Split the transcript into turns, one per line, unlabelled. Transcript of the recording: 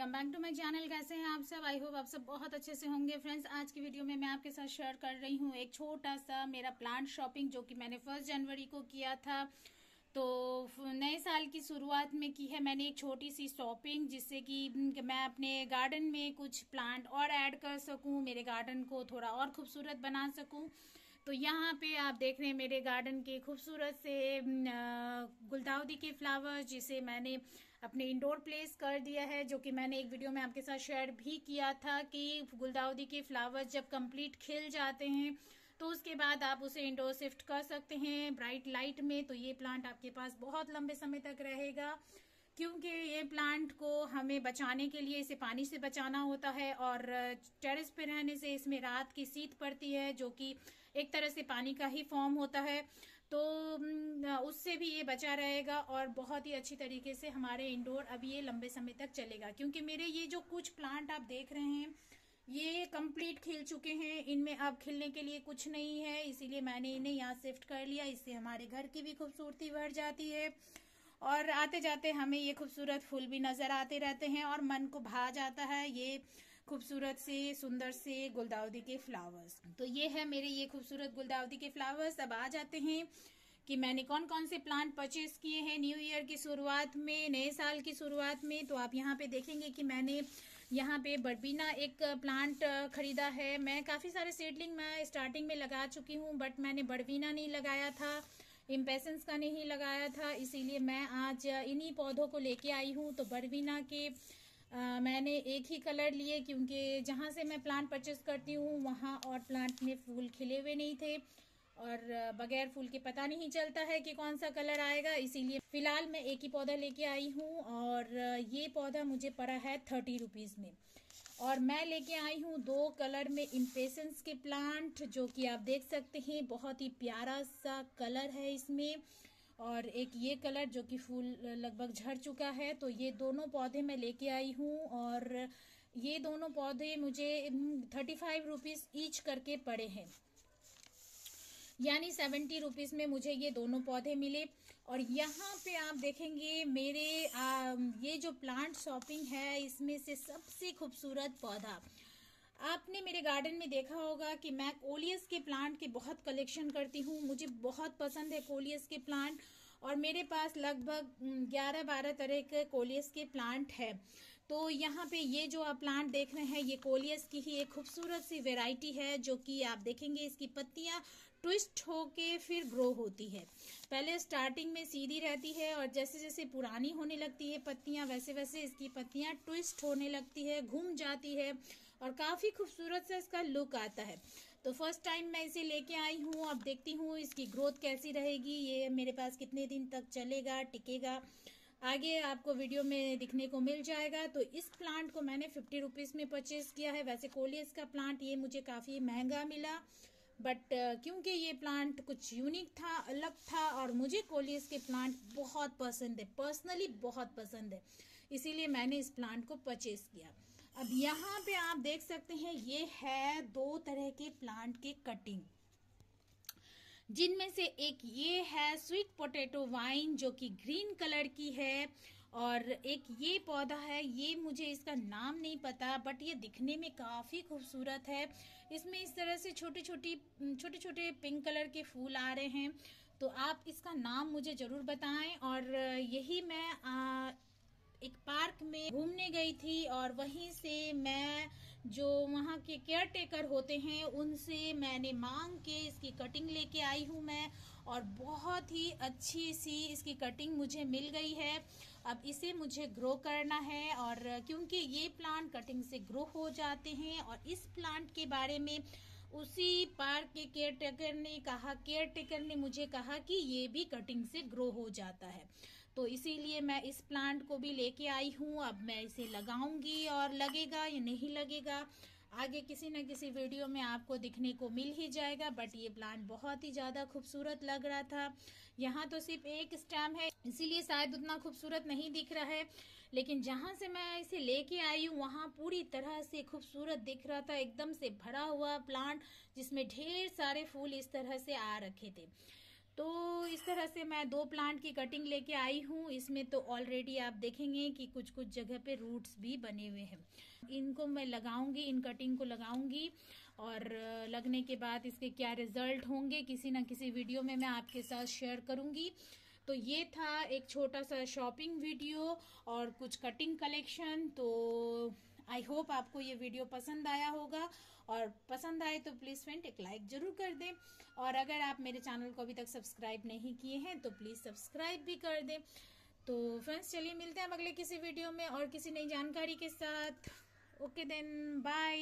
Welcome back to my channel. कैसे हैं आप सब? आई होप आप सब बहुत अच्छे से होंगे। फ्रेंड्स आज की वीडियो में मैं आपके साथ शेयर कर रही हूँ एक छोटा सा मेरा प्लांट शॉपिंग जो कि मैंने फ़र्स्ट जनवरी को किया था। तो नए साल की शुरुआत में की है मैंने एक छोटी सी शॉपिंग जिससे कि मैं अपने गार्डन में कुछ प्लांट और ऐड कर सकूँ, मेरे गार्डन को थोड़ा और खूबसूरत बना सकूँ। तो यहाँ पे आप देख रहे हैं मेरे गार्डन के खूबसूरत से गुलदाउदी के फ्लावर्स जिसे मैंने अपने इंडोर प्लेस कर दिया है, जो कि मैंने एक वीडियो में आपके साथ शेयर भी किया था कि गुलदाउदी के फ्लावर्स जब कंप्लीट खिल जाते हैं तो उसके बाद आप उसे इंडोर शिफ्ट कर सकते हैं ब्राइट लाइट में तो ये प्लांट आपके पास बहुत लंबे समय तक रहेगा। क्योंकि ये प्लांट को हमें बचाने के लिए इसे पानी से बचाना होता है और टेरेस पे रहने से इसमें रात की सीत पड़ती है, जो कि एक तरह से पानी का ही फॉर्म होता है। तो उससे भी ये बचा रहेगा और बहुत ही अच्छी तरीके से हमारे इंडोर अभी ये लंबे समय तक चलेगा। क्योंकि मेरे ये जो कुछ प्लांट आप देख रहे हैं, ये कंप्लीट खिल चुके हैं। इनमें अब खिलने के लिए कुछ नहीं है, इसीलिए मैंने इन्हें यहाँ शिफ्ट कर लिया। इससे हमारे घर की भी खूबसूरती बढ़ जाती है। और आते जाते हमें ये खूबसूरत फूल भी नज़र आते रहते हैं और मन को भा जाता है ये खूबसूरत से, सुंदर से गुलदाउदी के फ्लावर्स तो ये है मेरे ये खूबसूरत गुलदाउदी के फ्लावर्स अब आ जाते हैं कि मैंने कौन कौन से प्लांट परचेज किए हैं। न्यू ईयर की शुरुआत में, नए साल की शुरुआत में तो आप यहाँ पे देखेंगे कि मैंने यहाँ पे बर्बीना एक प्लांट खरीदा है। मैं काफ़ी सारे सीडलिंग मैं स्टार्टिंग में लगा चुकी हूँ बट मैंने बर्बीना नहीं लगाया था। इम्पेसेंस का नहीं लगाया था इसीलिए मैं आज इन्हीं पौधों को लेके आई हूँ। तो बर्बीना के आ, मैंने एक ही कलर लिए क्योंकि जहाँ से मैं प्लांट परचेस करती हूँ वहाँ और प्लांट में फूल खिले हुए नहीं थे। और बगैर फूल के पता नहीं चलता है कि कौन सा कलर आएगा इसीलिए फ़िलहाल मैं एक ही पौधा लेके आई हूँ। और ये पौधा मुझे पड़ा है थर्टी रुपीज़ में। और मैं लेके आई हूँ दो कलर में इम्पेशंस के प्लांट जो कि आप देख सकते हैं बहुत ही प्यारा सा कलर है इसमें। और एक ये कलर जो कि फूल लगभग झड़ चुका है तो ये दोनों पौधे मैं लेके आई हूँ। और ये दोनों पौधे मुझे थर्टी फाइव रुपीज़ ईच करके पड़े हैं। यानी सेवेंटी रुपीज़ में मुझे ये दोनों पौधे मिले। और यहाँ पे आप देखेंगे मेरे आ, ये जो प्लांट शॉपिंग है, इसमें से सबसे खूबसूरत पौधा। आपने मेरे गार्डन में देखा होगा कि मैं कोलियस के प्लांट के बहुत कलेक्शन करती हूँ। मुझे बहुत पसंद है कोलियस के प्लांट और मेरे पास लगभग 11-12 तरह के कोलियस के प्लांट है। तो यहाँ पे ये जो आप प्लांट देख रहे हैं, ये कोलियस की ही एक खूबसूरत सी वेराइटी है, जो कि आप देखेंगे इसकी पत्तियाँ ट्विस्ट होके फिर ग्रो होती है। पहले स्टार्टिंग में सीधी रहती है और जैसे जैसे पुरानी होने लगती है पत्तियाँ वैसे वैसे इसकी पत्तियाँ ट्विस्ट होने लगती है, घूम जाती है और काफ़ी खूबसूरत सा इसका लुक आता है। तो फ़र्स्ट टाइम मैं इसे लेके आई हूँ, अब देखती हूँ इसकी ग्रोथ कैसी रहेगी, ये मेरे पास कितने दिन तक चलेगा, टिकेगा। आगे आपको वीडियो में दिखने को मिल जाएगा। तो इस प्लांट को मैंने फिफ्टी रुपीज़ में परचेज किया है। वैसे कोलियस का प्लांट ये मुझे काफ़ी महँगा मिला। बट क्योंकि ये प्लांट कुछ यूनिक था, अलग था और मुझे कोलियस के प्लांट बहुत पसंद है। पर्सनली बहुत पसंद है। इसीलिए मैंने इस प्लांट को परचेज किया। अब यहाँ पे आप देख सकते हैं, ये है दो तरह के प्लांट के कटिंग जिनमें से एक ये है स्वीट पोटैटो वाइन जो कि ग्रीन कलर की है और एक ये पौधा है ये मुझे इसका नाम नहीं पता बट ये दिखने में काफ़ी खूबसूरत है। इसमें इस तरह से छोटे छोटी छोटे छोटे पिंक कलर के फूल आ रहे हैं। तो आप इसका नाम मुझे ज़रूर बताएँ और यही मैं आ, एक पार्क में घूमने गई थी और वहीं से मैं जो वहाँ के केयर टेकर होते हैं, उनसे मैंने मांग के इसकी कटिंग लेके आई हूँ मैं और बहुत ही अच्छी सी इसकी कटिंग मुझे मिल गई है। अब इसे मुझे ग्रो करना है और क्योंकि ये प्लांट कटिंग से ग्रो हो जाते हैं और इस प्लांट के बारे में उसी पार्क के केयर टेकर ने कहा केयर टेकर ने मुझे कहा कि ये भी कटिंग से ग्रो हो जाता है। तो इसीलिए मैं इस प्लांट को भी लेके आई हूँ। अब मैं इसे लगाऊँगी और लगेगा या नहीं लगेगा, आगे किसी न किसी वीडियो में आपको दिखने को मिल ही जाएगा। बट ये प्लांट बहुत ही ज़्यादा खूबसूरत लग रहा था। यहाँ तो सिर्फ़ एक स्टैम है, इसीलिए शायद उतना खूबसूरत नहीं दिख रहा है। लेकिन जहाँ से मैं इसे लेके आई हूँ, वहाँ पूरी तरह से खूबसूरत दिख रहा था। एकदम से भरा हुआ प्लांट जिसमें ढेर सारे फूल इस तरह से आ रखे थे। तो इस तरह से मैं दो प्लांट की कटिंग लेके आई हूँ। इसमें तो ऑलरेडी आप देखेंगे कि कुछ कुछ जगह पे रूट्स भी बने हुए हैं। इनको मैं लगाऊँगी, इन कटिंग को लगाऊँगी और लगने के बाद इसके क्या रिज़ल्ट होंगे, किसी ना किसी वीडियो में मैं आपके साथ शेयर करूँगी। तो ये था एक छोटा सा शॉपिंग वीडियो और कुछ कटिंग कलेक्शन तो आई होप आपको ये वीडियो पसंद आया होगा। और पसंद आए तो प्लीज़ फ्रेंड एक लाइक ज़रूर कर दें। और अगर आप मेरे चैनल को अभी तक सब्सक्राइब नहीं किए हैं तो प्लीज़ सब्सक्राइब भी कर दें। तो फ्रेंड्स चलिए मिलते हैं अगले किसी वीडियो में और किसी नई जानकारी के साथ। Okay then bye